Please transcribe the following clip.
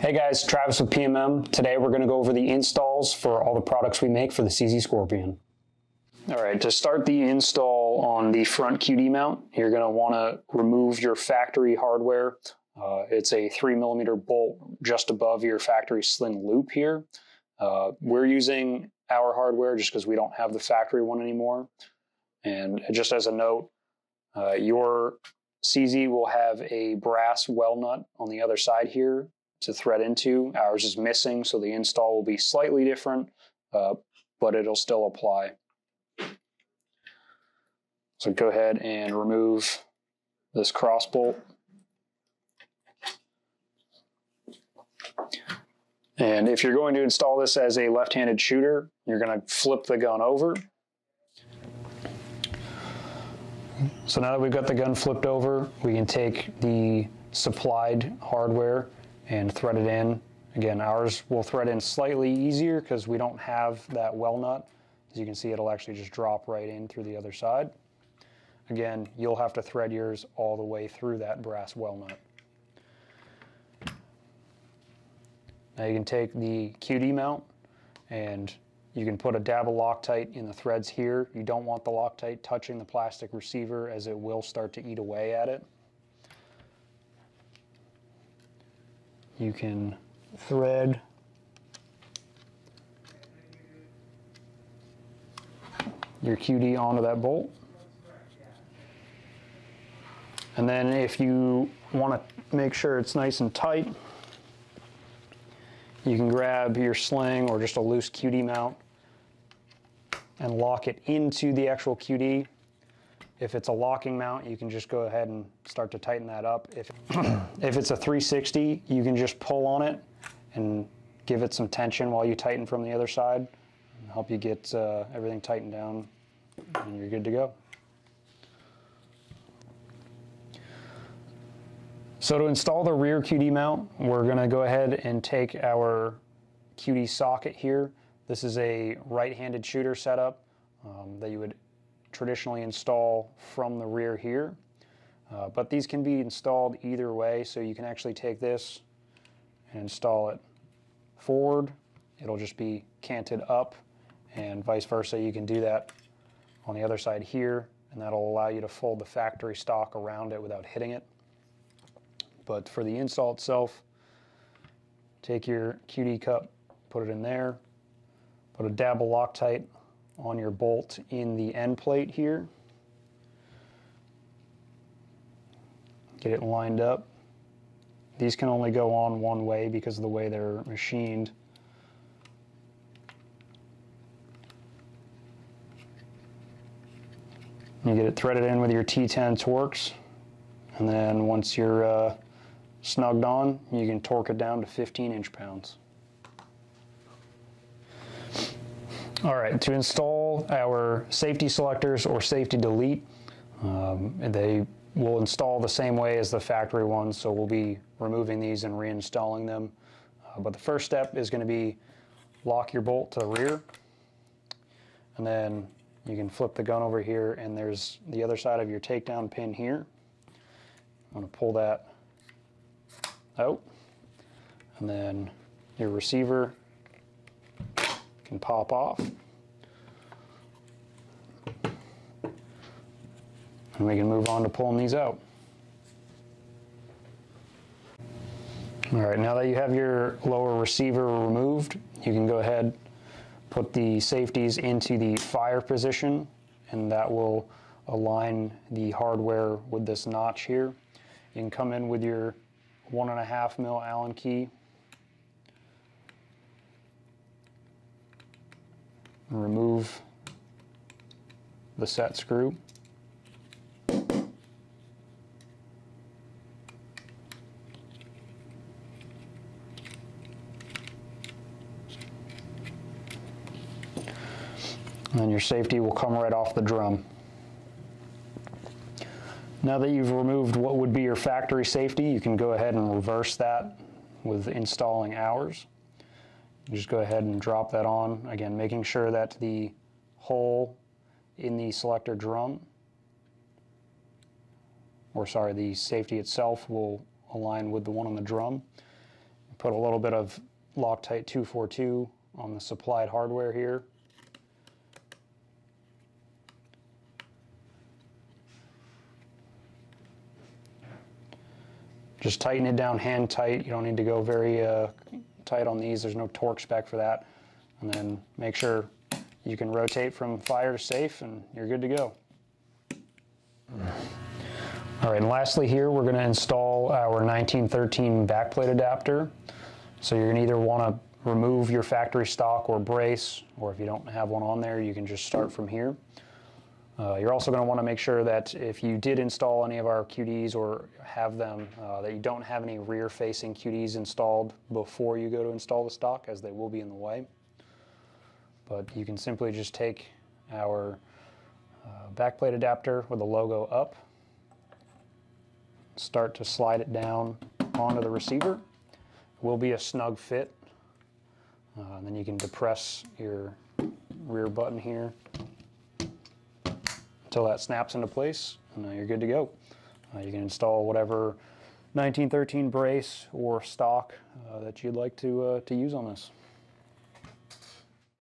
Hey guys, Travis with PMM. Today we're going to go over the installs for all the products we make for the CZ Scorpion. All right, to start the install on the front QD mount, you're going to want to remove your factory hardware. Uh, it's a three millimeter bolt just above your factory sling loop here. Uh, we're using our hardware just because we don't have the factory one anymore. And just as a note, uh, your CZ will have a brass well nut on the other side here to thread into. Ours is missing, so the install will be slightly different, uh, but it'll still apply. So go ahead and remove this cross bolt. And if you're going to install this as a left-handed shooter, you're going to flip the gun over. So now that we've got the gun flipped over, we can take the supplied hardware and thread it in. Again, ours will thread in slightly easier because we don't have that well nut. As you can see, it'll actually just drop right in through the other side. Again, you'll have to thread yours all the way through that brass well nut. Now you can take the QD mount and you can put a dab of Loctite in the threads here. You don't want the Loctite touching the plastic receiver as it will start to eat away at it. You can thread your QD onto that bolt. And then if you want to make sure it's nice and tight, you can grab your sling or just a loose QD mount and lock it into the actual QD. If it's a locking mount, you can just go ahead and start to tighten that up. If, if it's a 360, you can just pull on it and give it some tension while you tighten from the other side. Help you get uh, everything tightened down and you're good to go. So to install the rear QD mount, we're gonna go ahead and take our QD socket here. This is a right-handed shooter setup um, that you would traditionally install from the rear here. Uh, but these can be installed either way, so you can actually take this and install it forward. It'll just be canted up and vice versa. You can do that on the other side here, and that'll allow you to fold the factory stock around it without hitting it. But for the install itself, take your QD cup, put it in there, put a dab of Loctite on your bolt in the end plate here. Get it lined up. These can only go on one way because of the way they're machined. You get it threaded in with your T10 Torx, and then once you're uh, snugged on, you can torque it down to 15 inch pounds. All right, to install our safety selectors or safety delete, um, they will install the same way as the factory ones, so we'll be removing these and reinstalling them. Uh, but the first step is going to be lock your bolt to the rear, and then you can flip the gun over here, and there's the other side of your takedown pin here. I'm going to pull that out, and then your receiver can pop off. And we can move on to pulling these out. All right, now that you have your lower receiver removed, you can go ahead, put the safeties into the fire position, and that will align the hardware with this notch here. You can come in with your one and a half mil Allen key remove the set screw. And your safety will come right off the drum. Now that you've removed what would be your factory safety, you can go ahead and reverse that with installing ours. Just go ahead and drop that on. Again, making sure that the hole in the selector drum, or sorry, the safety itself will align with the one on the drum. put a little bit of Loctite 242 on the supplied hardware here. Just tighten it down hand tight. You don't need to go very uh, tight on these. There's no torque spec for that. And then make sure you can rotate from fire to safe and you're good to go. All right, and lastly here, we're gonna install our 1913 backplate adapter. So you're gonna either wanna remove your factory stock or brace, or if you don't have one on there, you can just start from here. Uh, you're also going to want to make sure that if you did install any of our QDs or have them, uh, that you don't have any rear-facing QDs installed before you go to install the stock, as they will be in the way. But you can simply just take our uh, backplate adapter with the logo up, start to slide it down onto the receiver. It will be a snug fit. Uh, and then you can depress your rear button here until that snaps into place and uh, you're good to go. Uh, you can install whatever 1913 brace or stock uh, that you'd like to, uh, to use on this.